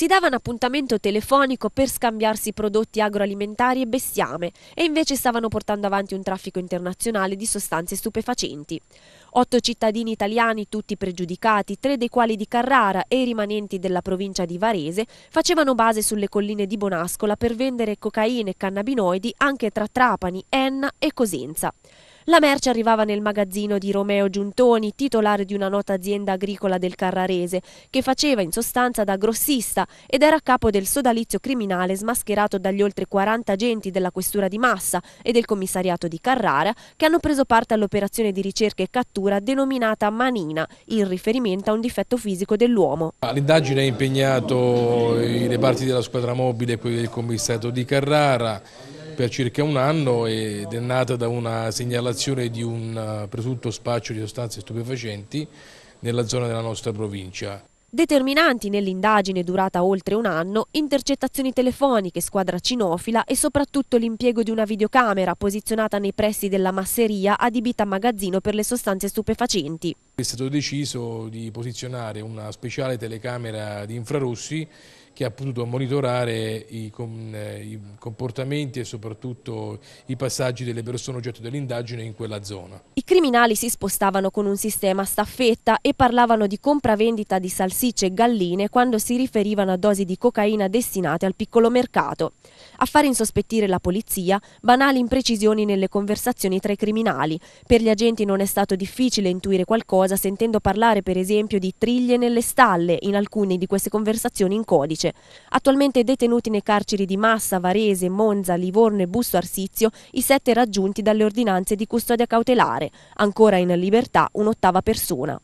Si dava un appuntamento telefonico per scambiarsi prodotti agroalimentari e bestiame e invece stavano portando avanti un traffico internazionale di sostanze stupefacenti. Otto cittadini italiani, tutti pregiudicati, tre dei quali di Carrara e i rimanenti della provincia di Varese, facevano base sulle colline di Bonascola per vendere cocaine e cannabinoidi anche tra Trapani, Enna e Cosenza. La merce arrivava nel magazzino di Romeo Giuntoni, titolare di una nota azienda agricola del Carrarese, che faceva in sostanza da grossista ed era a capo del sodalizio criminale smascherato dagli oltre 40 agenti della questura di Massa e del commissariato di Carrara che hanno preso parte all'operazione di ricerca e cattura denominata Manina, in riferimento a un difetto fisico dell'uomo. L'indagine ha impegnato i reparti della squadra mobile e quelli del commissariato di Carrara per circa un anno ed è nata da una segnalazione di un eh, presunto spaccio di sostanze stupefacenti nella zona della nostra provincia. Determinanti nell'indagine durata oltre un anno, intercettazioni telefoniche, squadra cinofila e soprattutto l'impiego di una videocamera posizionata nei pressi della masseria adibita a magazzino per le sostanze stupefacenti. È stato deciso di posizionare una speciale telecamera di infrarossi che ha potuto monitorare i, comportamenti e soprattutto i passaggi delle persone oggetto dell'indagine in quella zona. I criminali si spostavano con un sistema staffetta e parlavano di compravendita di salsicce e galline quando si riferivano a dosi di cocaina destinate al piccolo mercato. A fare insospettire la polizia, banali imprecisioni nelle conversazioni tra i criminali. Per gli agenti non è stato difficile intuire qualcosa sentendo parlare per esempio di triglie nelle stalle in alcune di queste conversazioni in codice. Attualmente detenuti nei carceri di Massa, Varese, Monza, Livorno e Busto Arsizio i sette raggiunti dalle ordinanze di custodia cautelare, ancora in libertà un'ottava persona.